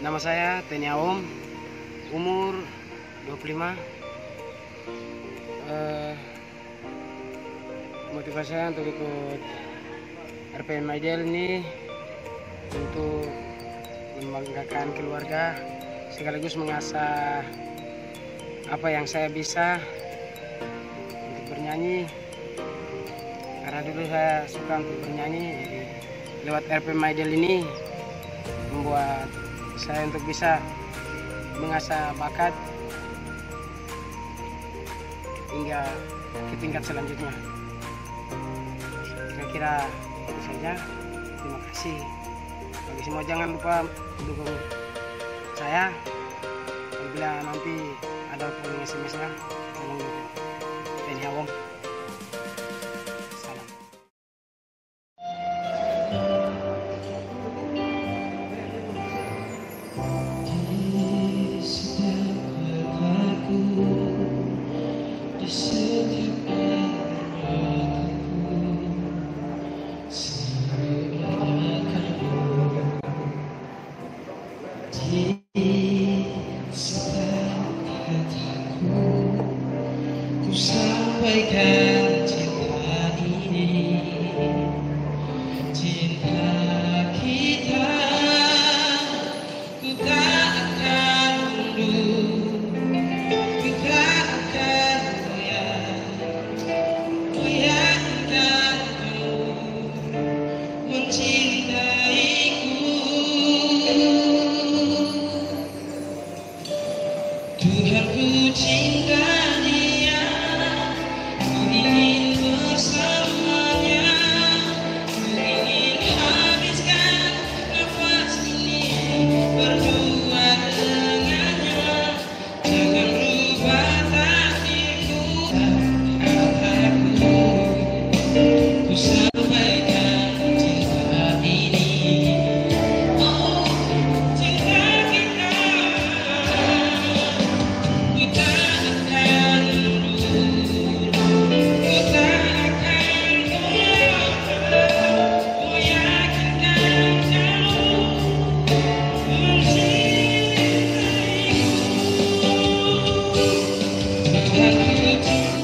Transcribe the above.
Nama saya Teni Awom, umur 25. Eh, motivasi saya untuk ikut RPM Maidel ini untuk membanggakan keluarga sekaligus mengasah apa yang saya bisa untuk bernyanyi karena dulu saya suka untuk bernyanyi jadi lewat RPM Maidel ini membuat saya untuk bisa mengasah bakat hingga ke tingkat selanjutnya. Kira-kira itu saja. Terima kasih. Bagi semua jangan lupa dukung saya. Apabila nanti ada opening SMS-nya, tolong dukung. I can.